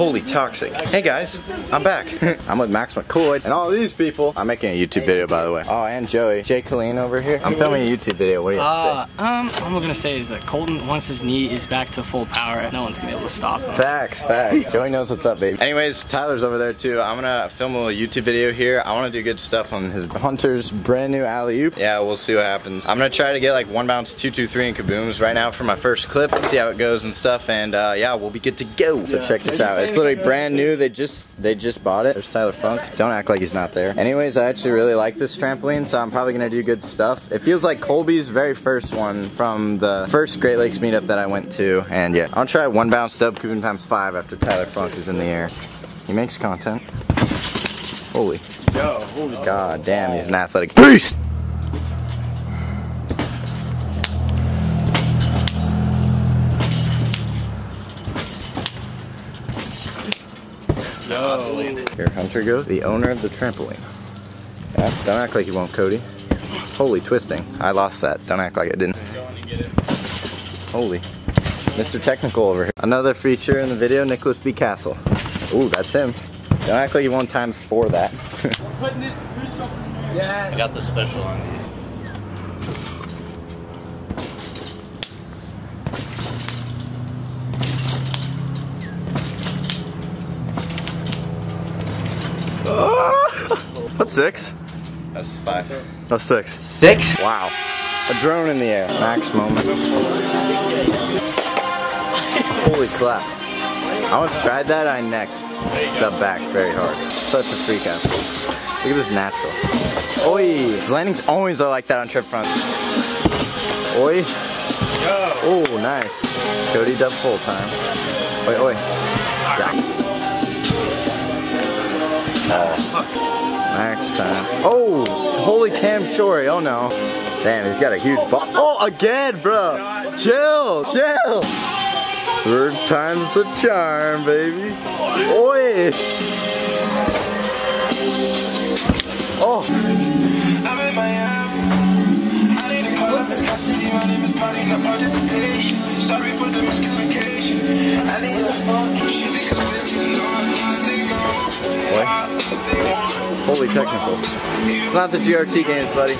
Holy toxic. Hey guys, I'm back. I'm with Max McCoy and all these people. I'm making a YouTube video by the way. Oh, and Joey. Jay Colleen over here. I'm filming a YouTube video. What do you have to say? Uh, um, all I'm gonna say is that Colton, once his knee is back to full power, no one's gonna be able to stop him. Facts, facts. Joey knows what's up, baby. Anyways, Tyler's over there too. I'm gonna film a little YouTube video here. I wanna do good stuff on his Hunter's brand new Alleyoop. Yeah, we'll see what happens. I'm gonna try to get like one bounce, two, two, three, and kabooms right now for my first clip. See how it goes and stuff. And uh, yeah, we'll be good to go. So check this out. It's literally brand new. They just they just bought it. There's Tyler Funk. Don't act like he's not there. Anyways, I actually really like this trampoline, so I'm probably gonna do good stuff. It feels like Colby's very first one from the first Great Lakes meetup that I went to. And yeah, I'll try one bounce dub kaboom times five after Tyler Funk is in the air. He makes content. Holy. God damn, he's an athletic beast. Here, Hunter goes, the owner of the trampoline. Yeah, don't act like you won't, Cody. Holy twisting. I lost that. Don't act like I didn't. Holy. Mr. Technical over here. Another feature in the video, Nicholas B. Castle. Ooh, that's him. Don't act like you won times for that. Yeah. I got the special on these. What's six? That's five. Oh, six. Six? Six? Wow. A drone in the air. Max moment. Holy crap. I once tried that, I necked the back very hard. Such a freak out. Look at this natural. Oi! His landings always are like that on trip front. Oi! Oh, nice. Cody dub full time. Oi, oi. Yeah. Oh. Max time. Oh! Holy Cam Shorey. Oh no. Damn, he's got a huge ball. Oh, again, bro. Chill, chill. Third time's the charm, baby. Oi! Oh! Sorry for the miscommunication. I need to fuck you. She think it's with you. No, I think I'm. Holy technical. It's not the GRT games, buddy.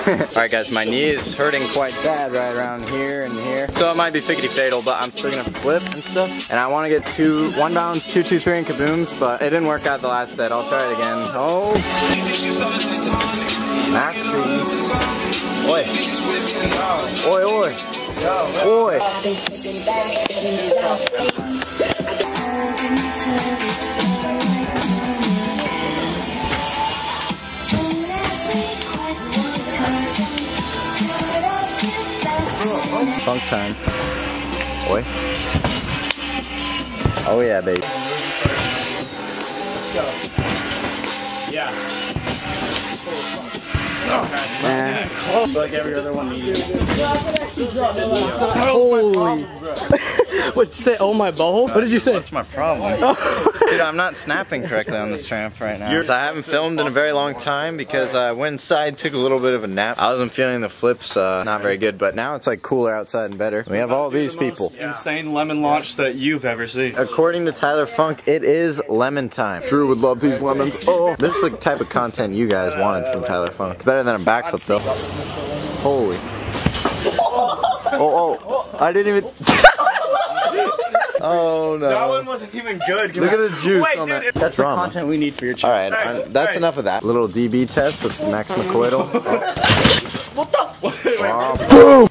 Alright guys, my knee is hurting quite bad right around here and here. So it might be fickety fatal, but I'm still gonna flip and stuff. And I wanna get two, one bounce, two, two, three, and kabooms, but it didn't work out the last set. I'll try it again. Oh! Maxi. Oi. Oi, oi. Oi. Funk time. Oi. Oh yeah, baby. Let's go. Yeah. Eh. Like every other one needed. Holy. what did you say? Oh, my butthole? What did you say? That's my problem? Dude, I'm not snapping correctly on this tramp right now. So I haven't filmed in a very long time because I went inside, took a little bit of a nap. I wasn't feeling the flips, uh, not very good, but now it's like cooler outside and better. We have all these people. Insane lemon launch that you've ever seen. According to Tyler Funk, it is lemon time. Drew would love these lemons. Oh, this is the type of content you guys wanted from Tyler Funk. Better than a backflip though. Holy. Oh, oh, I didn't even. oh no. That one wasn't even good. Look at the juice Wait, on dude, that. That's drama. Content we need for your channel. right, I'm- that's enough of that. Little DB test with Max McCoydle. what the? Boom!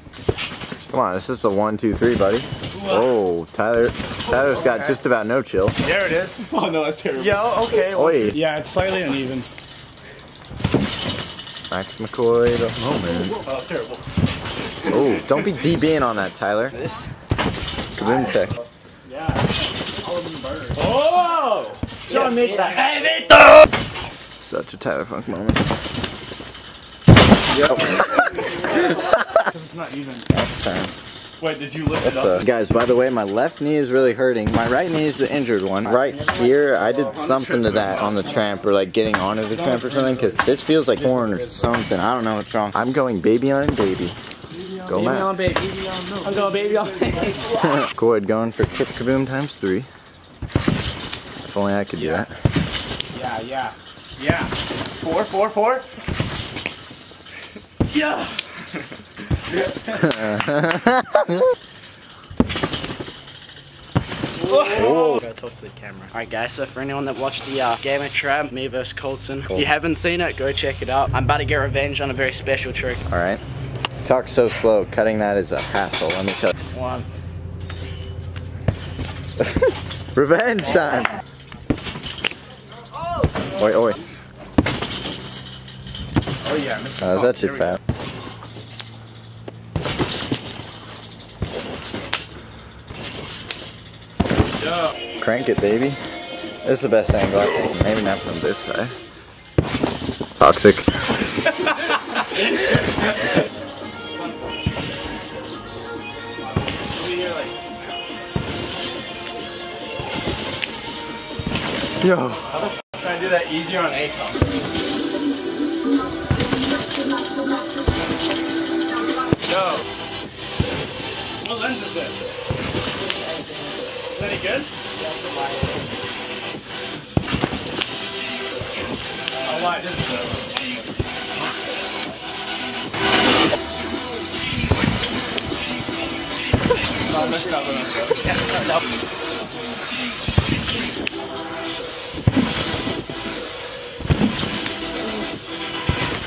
Come on, this is a one, two, three, buddy. Oh, Tyler. Tyler's got just about no chill. There it is. Oh no, that's terrible. Yo, okay. Oi, Yeah, it's slightly uneven. Max McCoydle. Oh man. Oh, that's terrible. Oh, don't be DBing on that, Tyler. This? Kaboom tech. Oh! John, make that. Such a Tyler Funk moment. Yep. Because It's not even. Next time. Wait, did you lift it up? uh, guys, by the way, my left knee is really hurting. My right knee is the injured one. Right here, I did something to that on the tramp or like getting onto the tramp or something because this feels like horn or something. I don't know what's wrong. I'm going baby on baby. Go Baby on Max. baby. I'm going baby on baby. Goid going for Trip Kaboom times three. If only I could do that. Yeah, yeah. Yeah. Four, four, four. Yeah. Oh. Gotta talk to the camera. Alright guys, so for anyone that watched the uh, Game of Trap, me versus Colton, if you haven't seen it, go check it out. I'm about to get revenge on a very special trick. Alright. Talk so slow. Cutting that is a hassle, let me tell you. One. Revenge time! Oi, oi. Oh yeah, I missed Oh, that's actually fat. Crank it, baby. This is the best angle, I. Maybe not from this side. Toxic. Yo. Try to do that easier on ACOM. Yo. What lens is this? Is any good? Oh, why? This is good.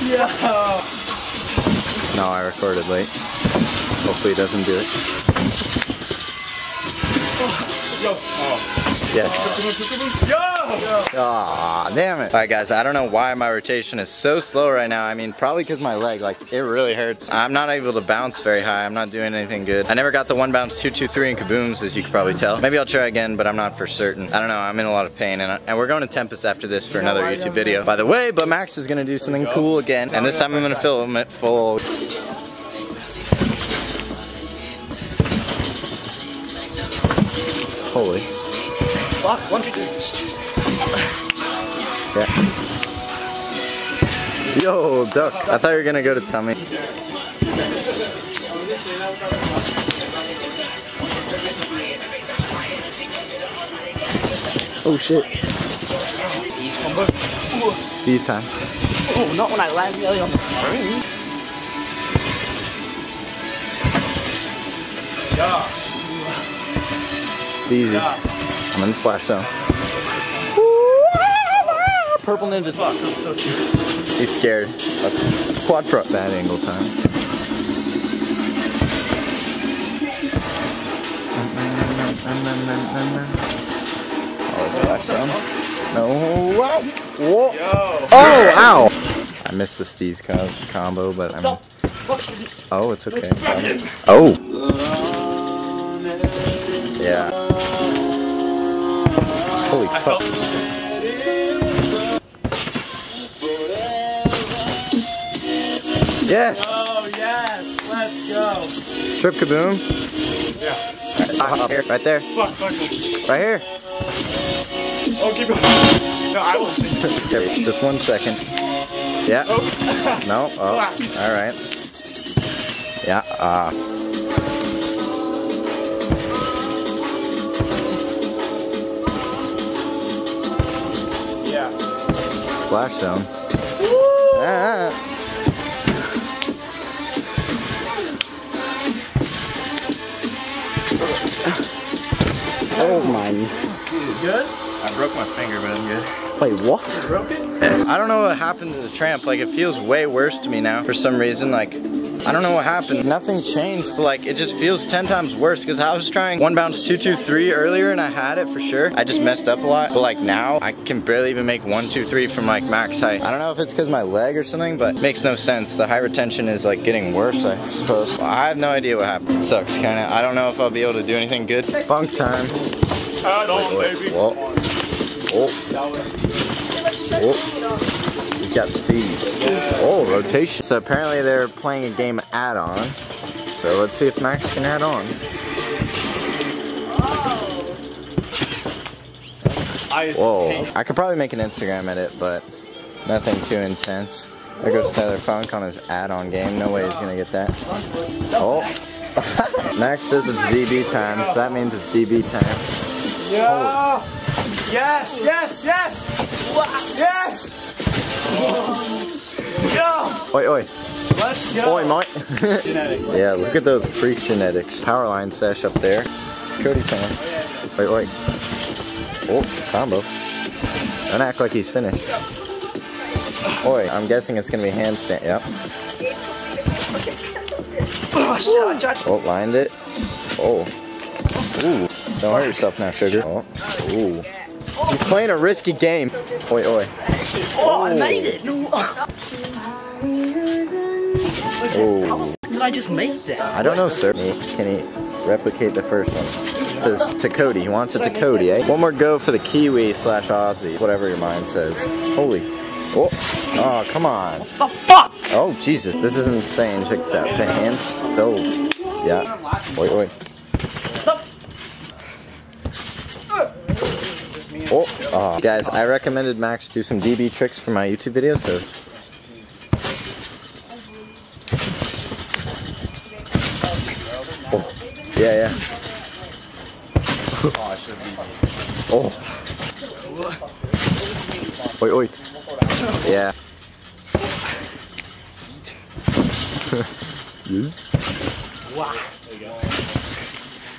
Go. No, I recorded late. Hopefully it doesn't do it. Yo. Oh. Yes. Yo! Aw, damn it. Alright guys, I don't know why my rotation is so slow right now. I mean, probably because my leg, like, it really hurts. I'm not able to bounce very high. I'm not doing anything good. I never got the one bounce two, two, three in kabooms, as you can probably tell. Maybe I'll try again, but I'm not for certain. I don't know, I'm in a lot of pain. And, I, and we're going to Tempest after this for another YouTube video. By the way, but Max is gonna do something cool again. And this time I'm gonna film it full. Fuck, one, two, three. Yeah. Yo, duck. I thought you were gonna go to tummy. Oh shit. Ease combo. These time. Oh, not when I land nearly on the screen. Yeah. It's easy. I'm in the splash zone. Purple ninja. Fuck, I'm so scared. He's scared. A quad front bad angle time. Oh, splash zone. No. Wow. Whoa. Yo. Oh, ow! I missed the Steve's combo, but I mean. Oh, it's okay. Oh. Yes! Oh, yes. Let's go. Trip kaboom. Yeah. Ah, here, right there. Fuck, fuck. Right here. Oh, keep going. No, I will see. Here, just one second. Yeah. Oh. No. Oh. All right. Yeah. Ah. Yeah. Splash zone. Ah. Oh my. Good? I broke my finger, but I'm good. Wait, what? Broke it? I don't know what happened to the tramp. Like, it feels way worse to me now for some reason. Like, I don't know what happened. Nothing changed, but like, it just feels 10 times worse because I was trying one bounce two, two, three earlier and I had it for sure. I just messed up a lot. But like now, I can barely even make one, two, three from like max height. I don't know if it's because my leg or something, but it makes no sense. The high retention is like getting worse, I suppose. I have no idea what happened. It sucks, kind of. I don't know if I'll be able to do anything good. Funk time. Add on, baby. whoa. Oh. Oh. He's got steez. Oh, rotation. So apparently they're playing a game add-on. So let's see if Max can add on. I Whoa. I could probably make an Instagram edit, but nothing too intense. There goes Tyler Funk on his add-on game. No way he's gonna get that. Oh. Max says it's DB time, so that means it's DB time. Yeah. Yes, yes, yes. Yes. Go. Oi, oi. Let's go. Oi, mate. Genetics. yeah, look at those freak genetics. Power line sesh up there. It's Cody time. Oi, oi. Oh, combo. Don't act like he's finished. Oi, I'm guessing it's gonna be handstand. Yep. Oh shit, I tried. Oh, lined it. Oh. Ooh. Don't hurt yourself now, sugar. Oh. Ooh. He's playing a risky game. Oi, oi. Oh, I made it. No. Oh. Did I just make that? I don't know, sir. Can he, replicate the first one? To, to Cody. He wants it to Cody, eh? One more go for the Kiwi slash Aussie. Whatever your mind says. Holy. Oh. Oh, come on. What the fuck? Oh, Jesus. This is insane. Check this out. To hand. Oh. Yeah. Oi, oi. Oh, oh. Guys, I recommended Max do some DB tricks for my YouTube video, so. Oh, yeah, yeah. Oh. Oi, oi. Yeah. Wow.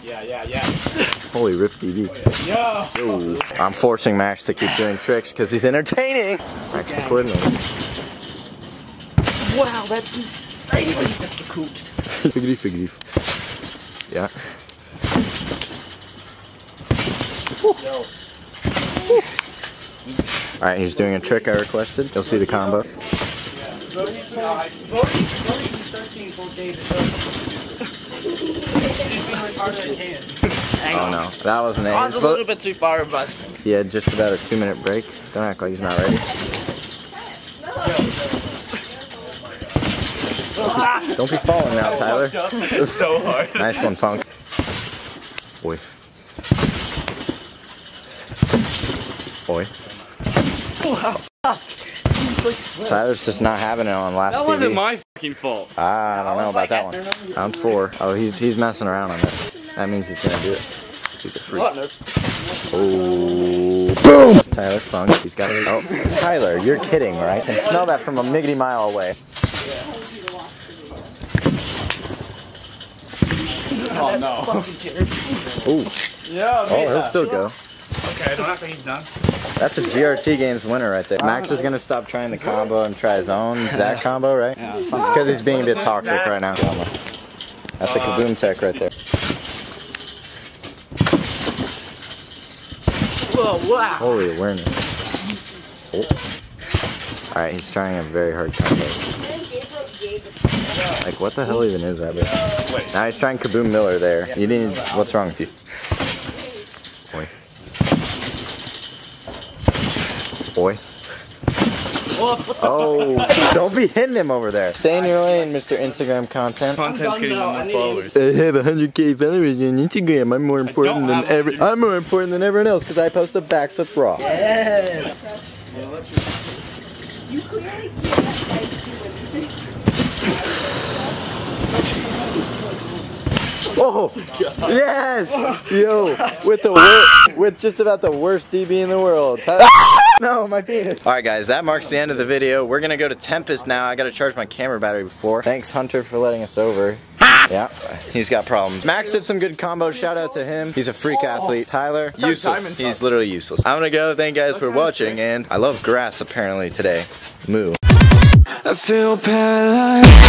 Yeah, yeah, yeah. Holy rip. Yo. Ooh. I'm forcing Max to keep doing tricks because he's entertaining. Max them. Wow, that's insanely difficult. Figgity figgity. Yeah. Alright, he's doing a trick I requested. You'll see the combo. Bodie's 13 full days Oh no, that wasn't it. I was a little bit too far but He had just about a two minute break. Don't act like he's not ready. Don't be falling now, Tyler. It's so hard. Nice one, Funk. Boy. Boy. Tyler's just not having it on last That wasn't my fucking fault. Ah, I don't know about that one. Round four. Oh, he's he's messing around on this. That means he's gonna do it. He's a freak. Oh, boom! Tyler Funk. He's got it. Oh, Tyler, you're kidding, right? I can smell that from a miggity mile away. Oh no. Ooh. Yeah. Oh, he'll still go. Okay, I don't have to. He's done. That's a GRT Games winner right there. Max is gonna stop trying the combo and try his own Zach combo, right? Yeah. It's because he's being a bit toxic right now. That's a kaboom tech right there. Whoa, wow. Holy awareness. Oh. Alright, he's trying a very hard combo. Like, what the hell even is that, bro? Now he's trying Kaboom Miller there. You need. What's wrong with you? Boy. Boy. Oh, don't be hitting him over there. Stay in your lane, Mr. Instagram content. Content's getting no no more more followers. followers. I have 100k followers on Instagram. I'm more important than have every. I'm more important than everyone else because I post a backflip raw. Oh, yes! Yo, with the with just about the worst DB in the world. no, my penis. All right, guys, that marks the end of the video. We're gonna go to Tempest now. I gotta charge my camera battery before. Thanks, Hunter, for letting us over. Yeah, he's got problems. Max did some good combos. Shout out to him. He's a freak athlete. Tyler, useless. He's literally useless. I'm gonna go. Thank you guys for watching, and I love grass apparently today. Moo. I feel paralyzed